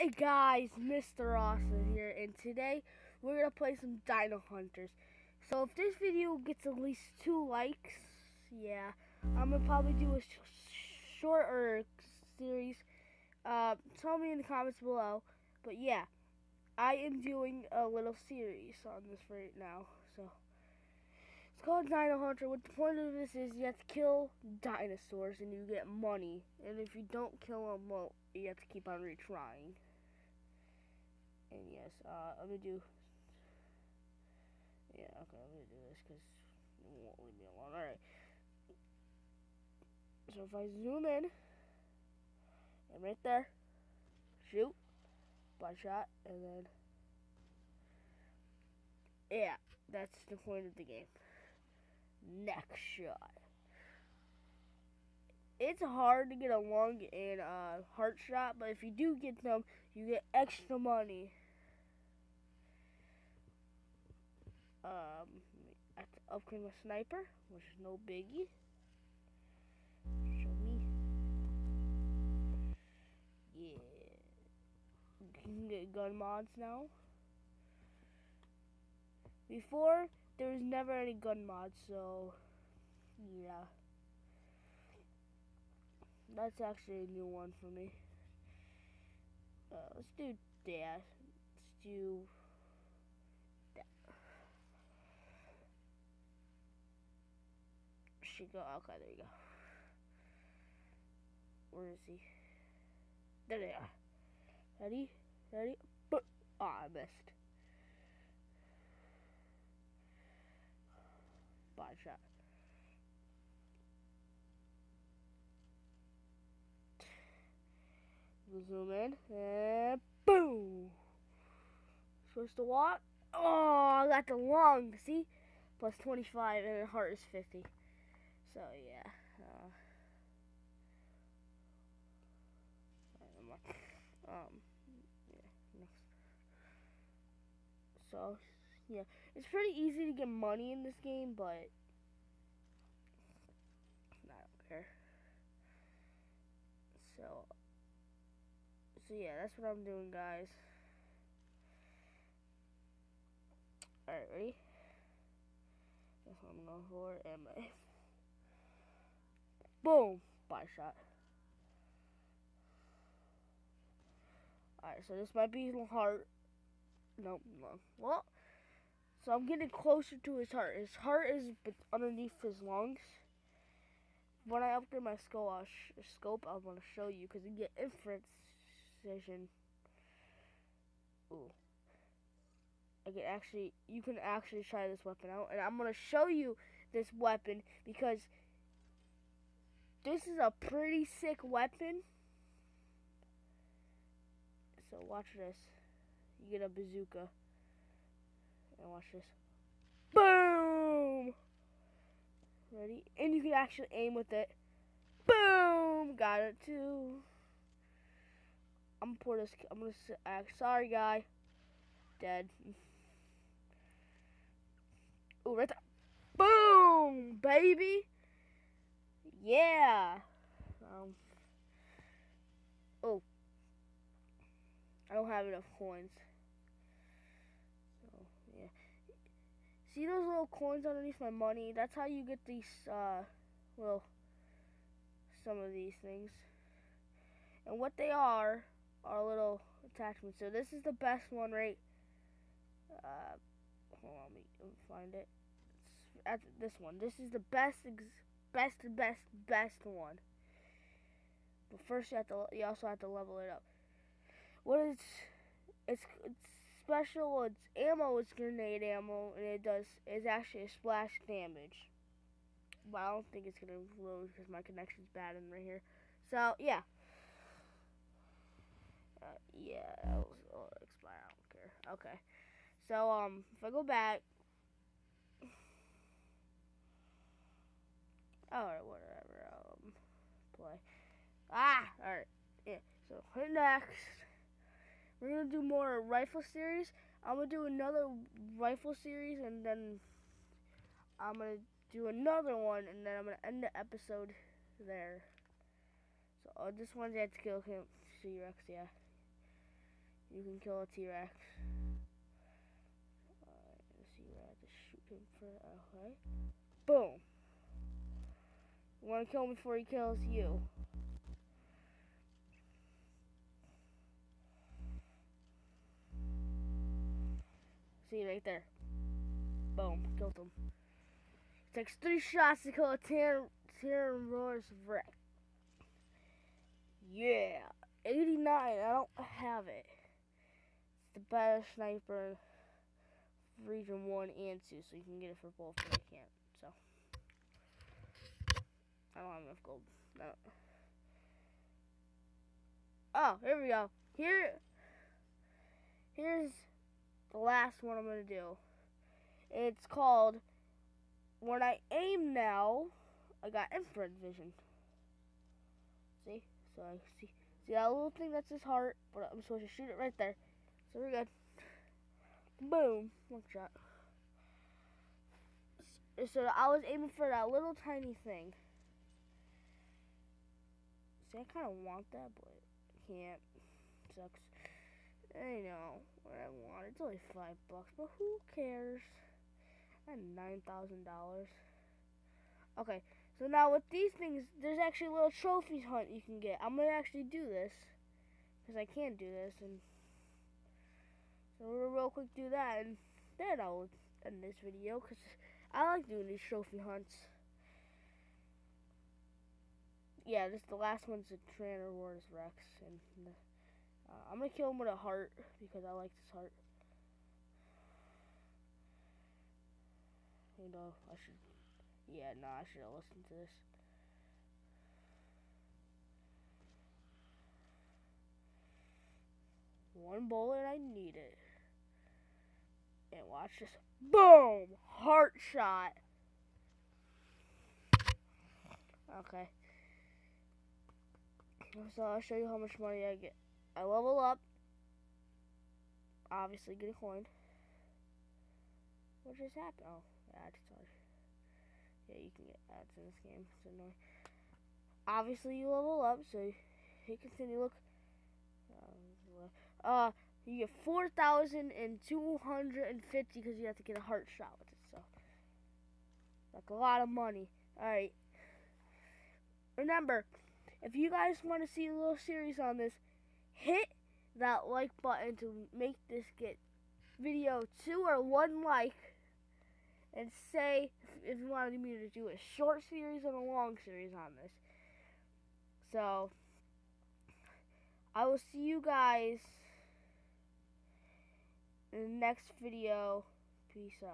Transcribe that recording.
Hey guys, Mr. Awesome here, and today we're gonna play some Dino Hunters. So if this video gets at least two likes, yeah, I'm gonna probably do a sh shorter series. Uh, tell me in the comments below. But yeah, I am doing a little series on this right now. So it's called Dino Hunter. What the point of this is, you have to kill dinosaurs and you get money. And if you don't kill them, well, you have to keep on retrying. And yes, uh, I'm gonna do. Yeah, okay, I'm gonna do this because it won't leave me alone. Alright. So if I zoom in, and right there, shoot, butt shot, and then. Yeah, that's the point of the game. Next shot. It's hard to get a lung and uh, heart shot, but if you do get them, you get extra money. Um, I have to upgrade my sniper, which is no biggie. Show me. Yeah. You can get gun mods now. Before, there was never any gun mods, so yeah. That's actually a new one for me. Let's do that. Let's do that. Should go. Okay, there you go. Where is he? There they are. Ready? Ready? But oh, I missed. Body shot. Zoom in and boom. Switch to walk. Oh, I got the lung. See, plus 25 and the heart is 50. So yeah. Uh, um, yeah. So yeah, it's pretty easy to get money in this game, but I don't care. So so yeah, that's what I'm doing, guys. Alright, ready? That's what I'm going for. And my boom, body shot. Alright, so this might be his heart. Nope, lung. Well, so I'm getting closer to his heart. His heart is underneath his lungs. When I upgrade my scope, I'll scope, I'm gonna show you because you get infrared precision. Ooh. I can actually, you can actually try this weapon out. And I'm going to show you this weapon because this is a pretty sick weapon. So watch this. You get a bazooka. And watch this. Boom! Ready? And you can actually aim with it. Boom! Got it too. I'm gonna pour this. I'm gonna act. Sorry, guy. Dead. Oh, right there. Boom, baby. Yeah. Um. Oh. I don't have enough coins. So yeah. See those little coins underneath my money? That's how you get these. Uh, well, some of these things. And what they are our little attachment. So this is the best one, right? Uh, hold on, let me find it. It's at this one. This is the best, best, best, best one. But first, you have to. You also have to level it up. What is? It's it's special. It's ammo. It's grenade ammo, and it does. It's actually a splash damage. But I don't think it's gonna load because my connection's bad in right here. So yeah. Uh, yeah, that was oh, expire. I don't care. Okay. So, um, if I go back. Alright, whatever. Um, play. Ah! Alright. Yeah. So, next. We're gonna do more rifle series. I'm gonna do another rifle series, and then I'm gonna do another one, and then I'm gonna end the episode there. So, uh, this one's at Skill Camp C Rex, yeah. You can kill a T-Rex. Alright, let's see where I to shoot him for. Okay. Boom. You want to kill him before he kills you. See right there. Boom, killed him. It takes three shots to kill a Tyrannosaurus Rex. Yeah, 89. I don't have it. The best sniper Region 1 and 2, so you can get it for both, but I can't. So, I don't have enough gold. No. Oh, here we go. Here, here's the last one I'm going to do. It's called When I Aim Now, I got infrared vision. See? So I see, see that little thing that's his heart, but I'm supposed to shoot it right there. So we're good. Boom. One shot. So I was aiming for that little tiny thing. See, I kind of want that, but can't. Sucks. I know what I want. It's only five bucks, but who cares? I nine thousand dollars. Okay, so now with these things, there's actually a little trophies hunt you can get. I'm gonna actually do this because I can't do this, and so we'll real quick do that, and then I'll end this video because I like doing these trophy hunts. Yeah, this the last one's a Tyrannosaurus Rex, and uh, I'm gonna kill him with a heart because I like this heart. You know, I should yeah, no, I should have listened to this. One bullet, I need it. And watch this. Boom! Heart shot. Okay. So I'll show you how much money I get. I level up. Obviously get a coin. What just happened? Oh, sorry. Yeah, you can get ads in this game. It's annoying. Obviously, you level up, so hit continue. Look. Uh, you get 4,250 because you have to get a heart shot with it. So, like a lot of money. Alright. Remember, if you guys want to see a little series on this, hit that like button to make this get video two or one like and say if you wanted me to do a short series and a long series on this. So, I will see you guys in the next video. Peace out.